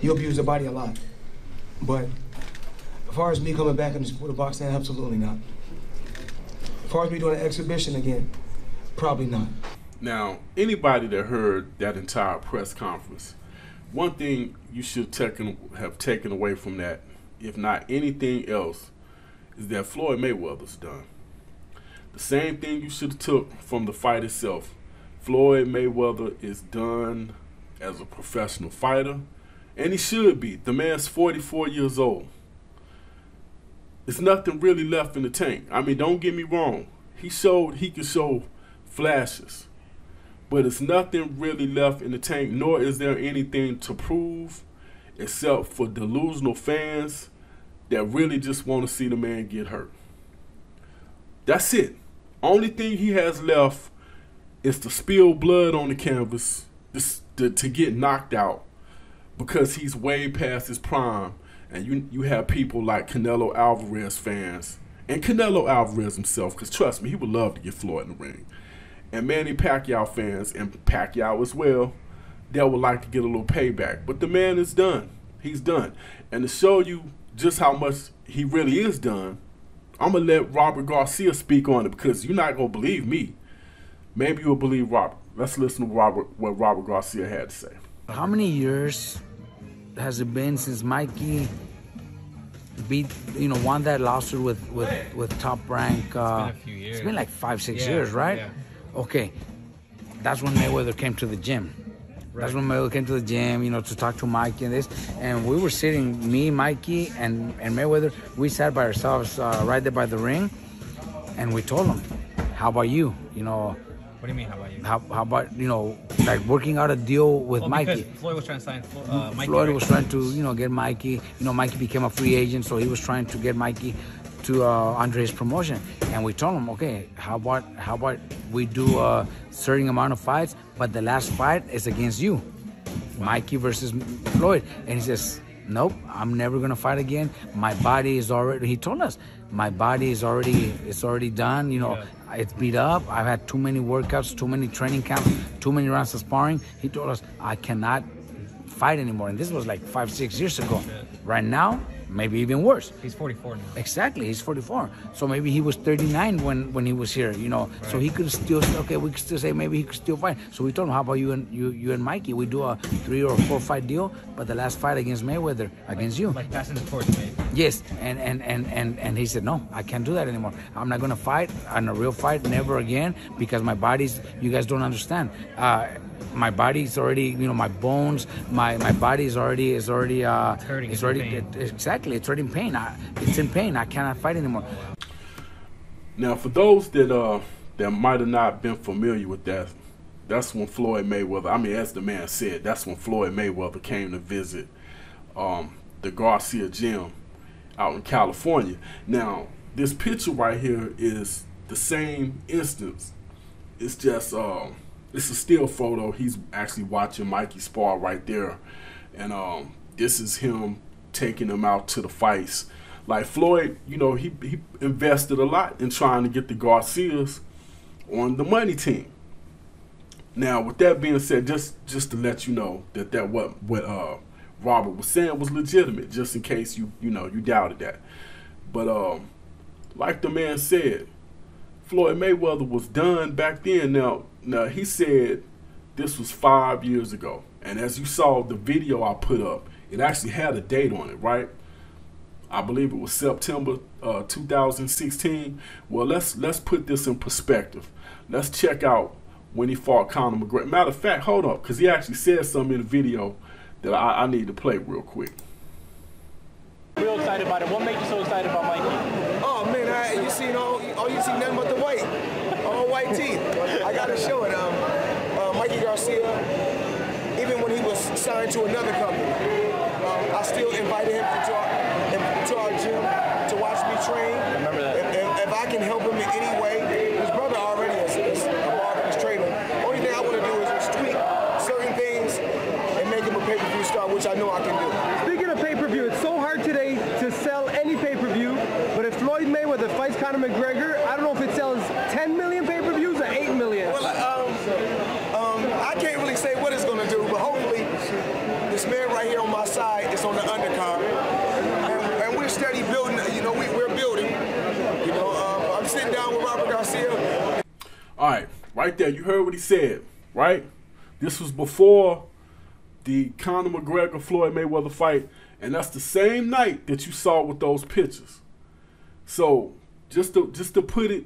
You abuse the body a lot. But as far as me coming back in the sport of boxing, absolutely not. As far as me doing an exhibition again, probably not. Now, anybody that heard that entire press conference, one thing you should taken, have taken away from that, if not anything else, is that Floyd Mayweather's done. The same thing you should have took from the fight itself. Floyd Mayweather is done as a professional fighter, and he should be. The man's 44 years old. There's nothing really left in the tank. I mean, don't get me wrong. He showed he could show flashes, but it's nothing really left in the tank, nor is there anything to prove except for delusional fans that really just want to see the man get hurt. That's it. Only thing he has left is to spill blood on the canvas to, to get knocked out because he's way past his prime. And you you have people like Canelo Alvarez fans and Canelo Alvarez himself, because trust me, he would love to get Floyd in the ring. And Manny Pacquiao fans and Pacquiao as well, they would like to get a little payback. But the man is done. He's done. And to show you just how much he really is done, I'm gonna let Robert Garcia speak on it because you're not gonna believe me. Maybe you'll believe Robert. Let's listen to Robert what Robert Garcia had to say. How many years has it been since Mikey beat you know won that lawsuit with with with Top Rank? Uh, it's been a few years. It's been like five six yeah, years, right? Yeah. Okay, that's when Mayweather came to the gym. Right. That's when Mayweather came to the gym, you know, to talk to Mikey and this. And we were sitting, me, Mikey, and, and Mayweather, we sat by ourselves uh, right there by the ring. And we told him, how about you? You know, what do you mean? How about you? How, how about you know, like working out a deal with well, Mikey? Floyd was trying to sign. Uh, Mikey, Floyd right? was trying to you know get Mikey. You know, Mikey became a free agent, so he was trying to get Mikey to uh, Andre's promotion. And we told him, okay, how about how about we do a certain amount of fights, but the last fight is against you, Mikey versus Floyd. And he says, nope, I'm never gonna fight again. My body is already. He told us, my body is already it's already done. You know, yeah. it's beat up. I've had too many workouts, too many training camps, too many rounds of sparring. He told us I cannot fight anymore. And this was like five, six years ago. Right now, maybe even worse. He's 44 now. Exactly, he's 44. So maybe he was 39 when, when he was here, you know. Right. So he could still okay, we could still say maybe he could still fight. So we told him, how about you and you you and Mikey? We do a three or four fight deal, but the last fight against Mayweather against like, you. Like passing the torch, maybe. Yes, and, and and and and he said, no, I can't do that anymore. I'm not gonna fight on a real fight, never again, because my body's. You guys don't understand. Uh, my body's already, you know, my bones, my my body is already is already uh, it's hurting. It's already it, exactly. It's already in pain. I, it's in pain. I cannot fight anymore. Now, for those that uh that might have not been familiar with that, that's when Floyd Mayweather. I mean, as the man said, that's when Floyd Mayweather came to visit um, the Garcia Gym out in California. Now, this picture right here is the same instance. It's just. Uh, it's a still photo. He's actually watching Mikey spar right there, and um, this is him taking him out to the fights. Like Floyd, you know, he he invested a lot in trying to get the Garcias on the money team. Now, with that being said, just just to let you know that that what what uh, Robert was saying was legitimate, just in case you you know you doubted that. But um, like the man said, Floyd Mayweather was done back then. Now now, he said this was five years ago. And as you saw the video I put up, it actually had a date on it, right? I believe it was September uh, 2016. Well, let's let's put this in perspective. Let's check out when he fought Conor McGregor. Matter of fact, hold up, because he actually said something in the video that I, I need to play real quick. Real excited about it. What made you so excited about Mikey? Oh man, I, you seen all, all you see nothing but the white, all white teeth. I gotta show it. Um, uh, Mikey Garcia, even when he was signed to another company, um, I still invited him to our, to our gym to watch me train. Remember that. If, if, if I can help him in any way, his brother already is, is a marvelous trainer. Only thing I want to do is just tweak certain things and make him a pay-per-view star, which I know I can do. Speaking of pay-per-view, it's so hard today to sell any pay-per-view, but if Floyd Mayweather fights Conor McGregor, I don't know if it sells 10 million pay-per-views or 8 million. Well, um, um, I can't really say what it's going to do, but hopefully this man right here on on my side, is on the undercard. And, and we're steady building, you know, we, we're building. You know, uh, I'm sitting down with Robert Garcia. All right, right there. You heard what he said, right? This was before the Conor McGregor Floyd Mayweather fight, and that's the same night that you saw with those pictures. So just to just to put it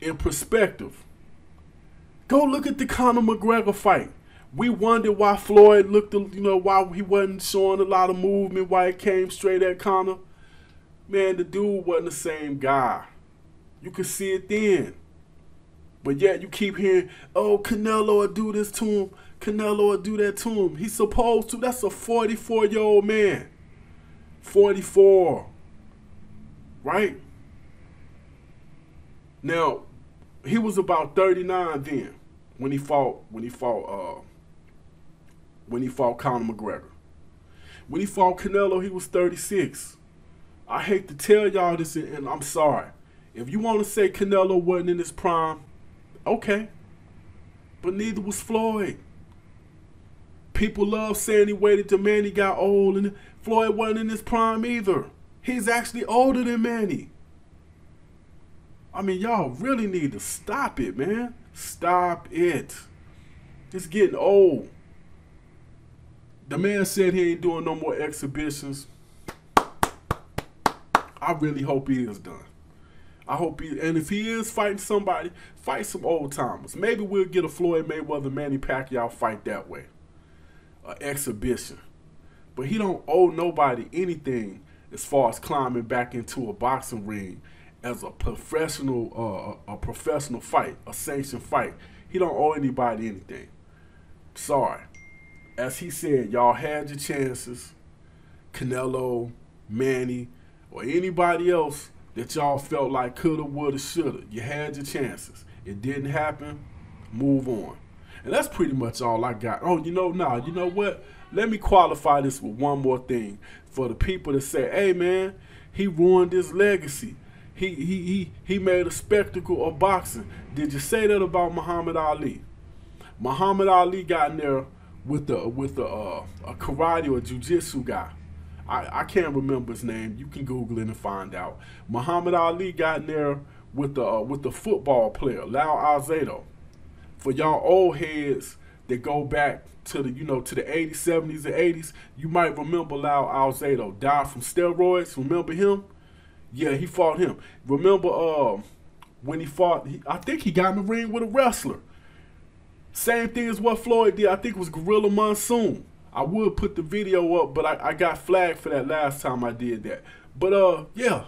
in perspective, go look at the Conor McGregor fight. We wondered why Floyd looked, you know, why he wasn't showing a lot of movement, why he came straight at Conor. Man, the dude wasn't the same guy. You could see it then. But yet you keep hearing, oh, Canelo will do this to him. Canelo will do that to him. He's supposed to. That's a 44 year old man. 44. Right? Now, he was about 39 then when he fought when he fought uh when he fought Conor McGregor. When he fought Canelo, he was 36. I hate to tell y'all this and I'm sorry. If you want to say Canelo wasn't in his prime, okay. But neither was Floyd. People love saying he waited till Manny got old, and Floyd wasn't in his prime either. He's actually older than Manny. I mean, y'all really need to stop it, man. Stop it. It's getting old. The man said he ain't doing no more exhibitions. I really hope he is done. I hope he, and if he is fighting somebody, fight some old timers. Maybe we'll get a Floyd Mayweather Manny Pacquiao fight that way, an exhibition. But he don't owe nobody anything as far as climbing back into a boxing ring as a professional, uh, a professional fight, a sanctioned fight. He don't owe anybody anything. Sorry. As he said, y'all had your chances. Canelo, Manny, or anybody else that y'all felt like coulda, woulda, shoulda. You had your chances. It didn't happen. Move on. And that's pretty much all I got. Oh, you know, now, nah, you know what? Let me qualify this with one more thing. For the people that say, hey man, he ruined his legacy. He he he he made a spectacle of boxing. Did you say that about Muhammad Ali? Muhammad Ali got in there with the with the uh, a karate or jiu-jitsu guy. I, I can't remember his name. You can Google it and find out. Muhammad Ali got in there with the uh, with the football player Lyle Alzado. For y'all old heads that go back to the you know to the 80s, 70s, and 80s, you might remember Lyle Alzado died from steroids. Remember him? Yeah, he fought him. Remember uh, when he fought? He, I think he got in the ring with a wrestler. Same thing as what Floyd did. I think it was Gorilla Monsoon. I would put the video up, but I, I got flagged for that last time I did that. But uh, yeah,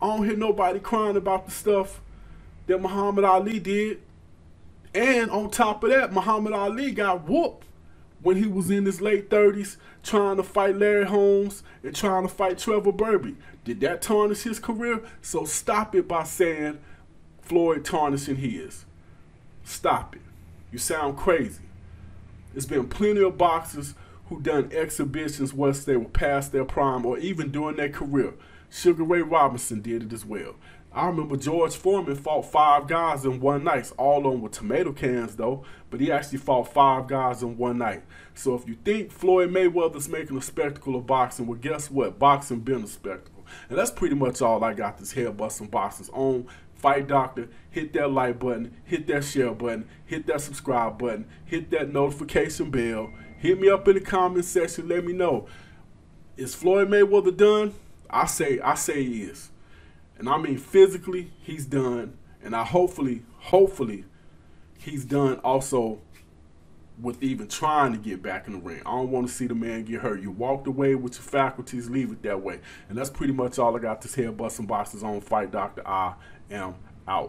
I don't hear nobody crying about the stuff that Muhammad Ali did. And on top of that, Muhammad Ali got whooped when he was in his late 30s trying to fight Larry Holmes and trying to fight Trevor Berbick. Did that tarnish his career? So stop it by saying Floyd tarnishing his. Stop it. You sound crazy. There's been plenty of boxers who done exhibitions once they were past their prime or even during their career. Sugar Ray Robinson did it as well. I remember George Foreman fought five guys in one night. All on with tomato cans though, but he actually fought five guys in one night. So if you think Floyd Mayweather's making a spectacle of boxing, well guess what? Boxing been a spectacle. And that's pretty much all I got this Head Bussin boxers on. Fight Doctor, hit that like button, hit that share button, hit that subscribe button, hit that notification bell. Hit me up in the comment section, let me know. Is Floyd Mayweather done? I say I say he is. And I mean physically, he's done. And I hopefully, hopefully, he's done also with even trying to get back in the ring. I don't want to see the man get hurt. You walked away with your faculties, leave it that way. And that's pretty much all I got this Head Bussin boxes on Fight Doctor I am out.